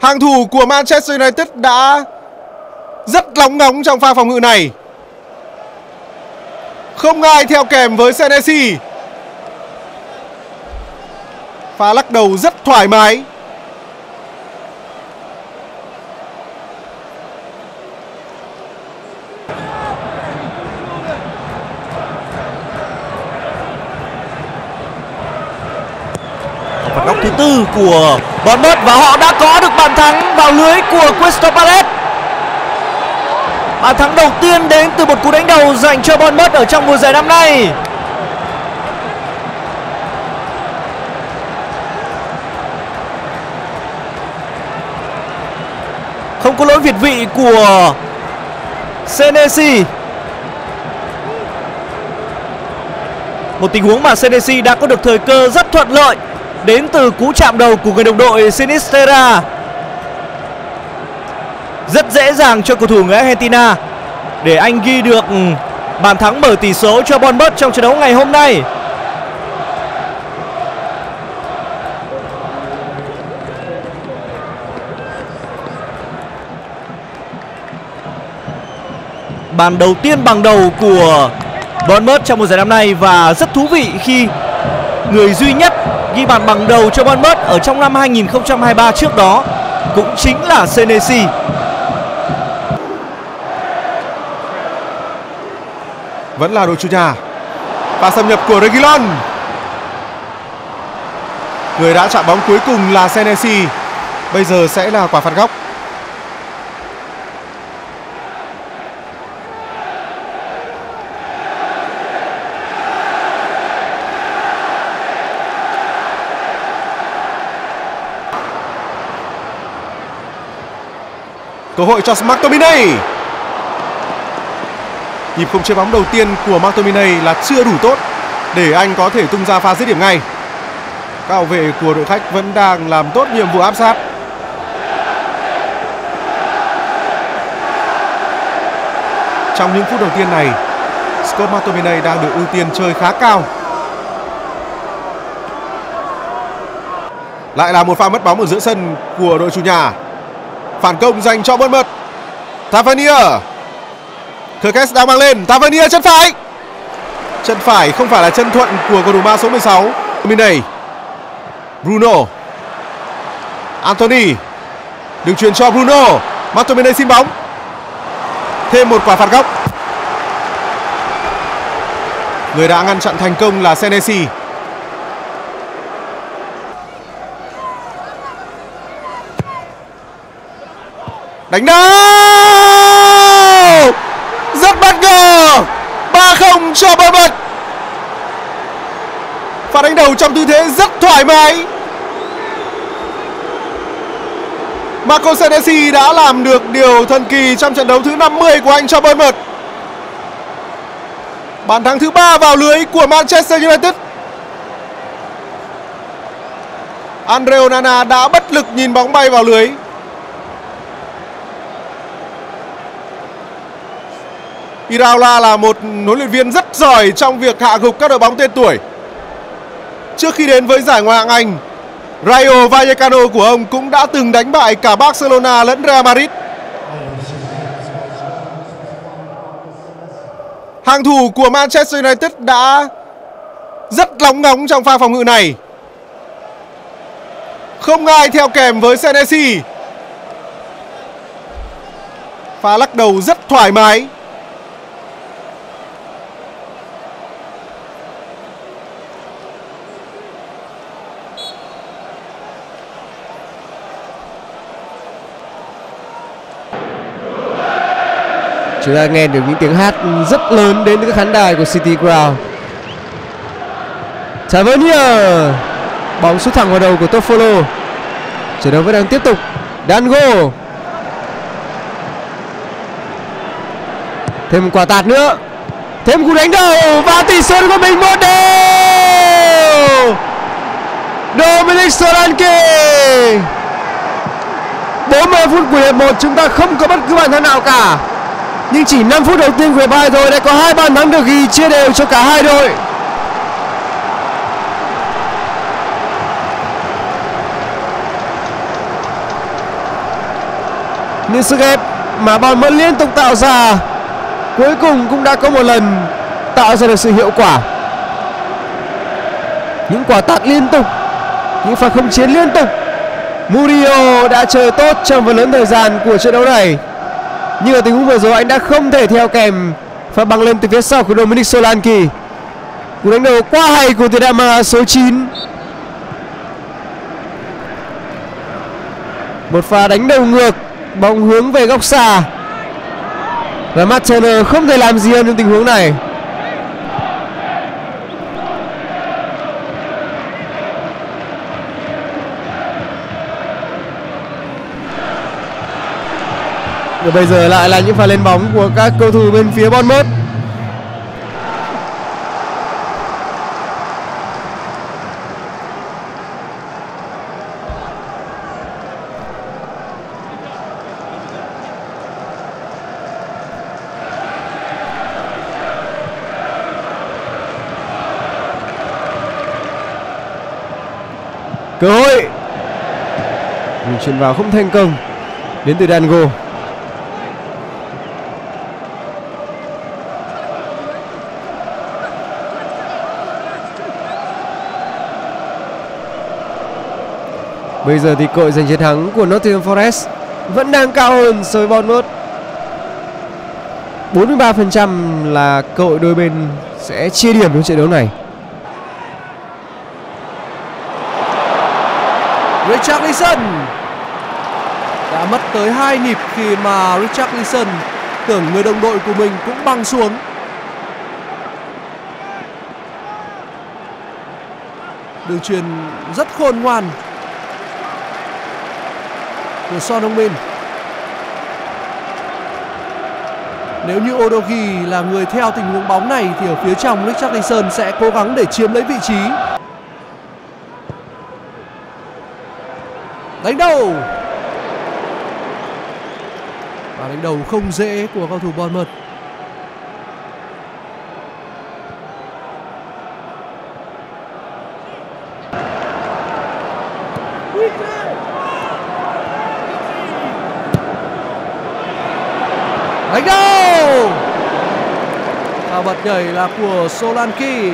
Hàng thủ của Manchester United đã rất nóng ngóng trong pha phòng ngự này. Không ai theo kèm với Senesi. Pha lắc đầu rất thoải mái. Góc thứ tư của Bournemouth và họ đã có được bàn thắng vào lưới của Crystal Palace. Bàn thắng đầu tiên đến từ một cú đánh đầu dành cho Bournemouth ở trong mùa giải năm nay. Không có lỗi việt vị của Senesi. Một tình huống mà Senesi đã có được thời cơ rất thuận lợi đến từ cú chạm đầu của người đồng đội Sinistera. Rất dễ dàng cho cầu thủ người Argentina để anh ghi được bàn thắng mở tỷ số cho Bournemouth trong trận đấu ngày hôm nay. Bàn đầu tiên bằng đầu của Bournemouth trong mùa giải năm nay và rất thú vị khi người duy nhất ghi bàn bằng đầu cho Bournemouth ở trong năm 2023 trước đó, cũng chính là Senesi. Vẫn là đội chủ nhà. Và xâm nhập của Reguilon. Người đã chạm bóng cuối cùng là Senesi. Bây giờ sẽ là quả phạt góc. Cơ hội cho McTominay. Nhịp không chế bóng đầu tiên của McTominay là chưa đủ tốt để anh có thể tung ra pha dứt điểm ngay. Các hậu vệ của đội khách vẫn đang làm tốt nhiệm vụ áp sát. Trong những phút đầu tiên này, Scott McTominay đang được ưu tiên chơi khá cao. Lại là một pha mất bóng ở giữa sân của đội chủ nhà. Phản công dành cho Bournemouth. Tavernier. Kirkes đang mang lên. Tavernier chân phải. Chân phải không phải là chân thuận của cầu thủ ma số 16. Bên này. Bruno. Anthony. Đường truyền cho Bruno. Matomine xin bóng. Thêm một quả phạt góc. Người đã ngăn chặn thành công là Senesi. Cánh đầu rất bất ngờ! 3-0 cho Bournemouth Và đánh đầu trong tư thế rất thoải mái. Marco Senesi đã làm được điều thần kỳ trong trận đấu thứ 50 của anh cho Bournemouth. Bàn thắng thứ ba vào lưới của Manchester United. Andre Onana đã bất lực nhìn bóng bay vào lưới. Iraola là một huấn luyện viên rất giỏi trong việc hạ gục các đội bóng tên tuổi. Trước khi đến với giải Ngoại hạng Anh, Rayo Vallecano của ông cũng đã từng đánh bại cả Barcelona lẫn Real Madrid. Hàng thủ của Manchester United đã rất lóng ngóng trong pha phòng ngự này. Không ai theo kèm với Senesi. Pha lắc đầu rất thoải mái. Chúng ta nghe được những tiếng hát rất lớn đến từ khán đài của City Ground. Tavernier, Bóng sút thẳng vào đầu của Toffolo. Trận đấu vẫn đang tiếp tục. Dango. Thêm một quả tạt nữa. Thêm cú đánh đầu Và tỷ số của mình một đều. Dominic Solanke. 40 phút của hiệp 1 chúng ta không có bất cứ bàn thắng nào cả nhưng chỉ 5 phút đầu tiên của hiệp 2 thôi đã có hai bàn thắng được ghi, chia đều cho cả hai đội. nhưng sức ép mà Bournemouth liên tục tạo ra, cuối cùng cũng đã có một lần tạo ra được sự hiệu quả. Những quả tạt liên tục, những pha không chiến liên tục. Murillo đã chơi tốt trong phần lớn thời gian của trận đấu này nhưng ở tình huống vừa rồi anh đã không thể theo kèm và băng lên từ phía sau của Dominic Solanke. Cú đánh đầu quá hay của tiền đạo số 9 một pha đánh đầu ngược, bóng hướng về góc xa. Và Matt Turner không thể làm gì hơn trong tình huống này. Và bây giờ lại là những pha lên bóng của các cầu thủ bên phía Bournemouth. Cơ hội. Nhưng chuyền vào không thành công. Đến từ Dango. Bây giờ thì cội giành chiến thắng của Nottingham Forest vẫn đang cao hơn so với Bournemouth. 43% là cội đôi bên sẽ chia điểm trong trận đấu này. Richarlison đã mất tới hai nhịp khi mà Richarlison tưởng người đồng đội của mình cũng băng xuống. Đường truyền rất khôn ngoan của Son Heung-min. Nếu như Odogi là người theo tình huống bóng này thì ở phía trong Richarlison sẽ cố gắng để chiếm lấy vị trí. Đánh đầu. Và đánh đầu không dễ của cầu thủ Bournemouth. Đánh đầu pha bật nhảy là của Solanke